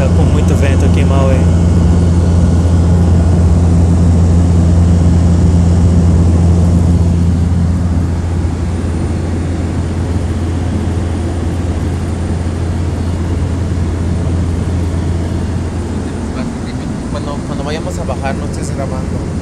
tá com muito vento aqui em Maui. Cuando, vayamos a bajar no estés grabando.